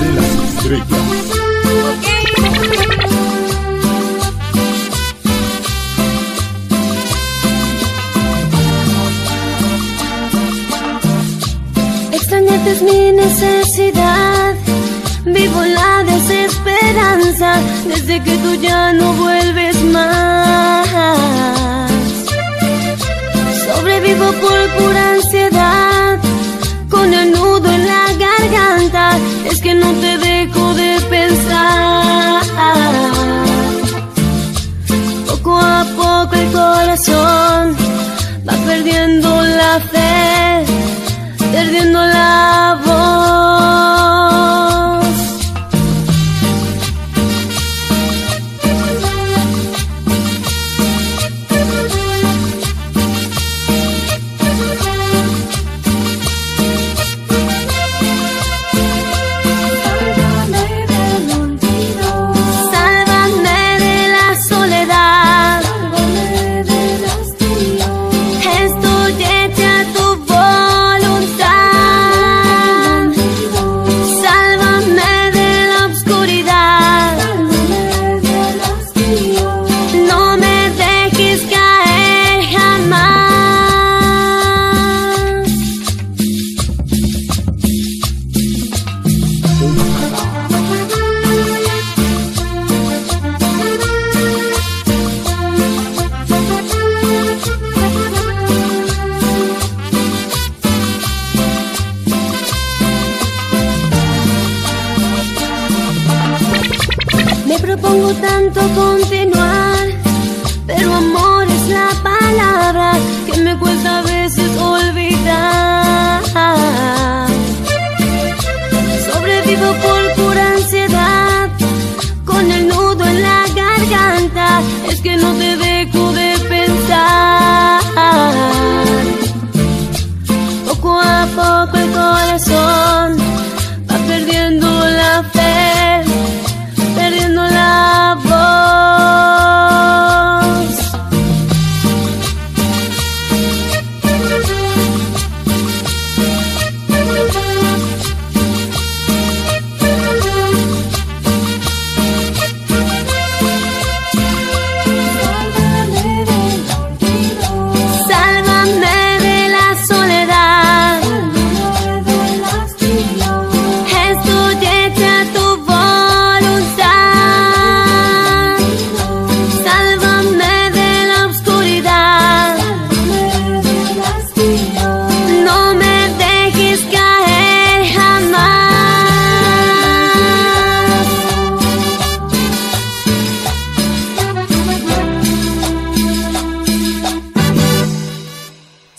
de las estrellas. es mi necesidad. Vivo en la desesperanza desde que tú ya no vuelves más. Sobrevivo por pura no te dejo de pensar. Poco a poco el corazón va perdiendo la fe pongo tanto contenido.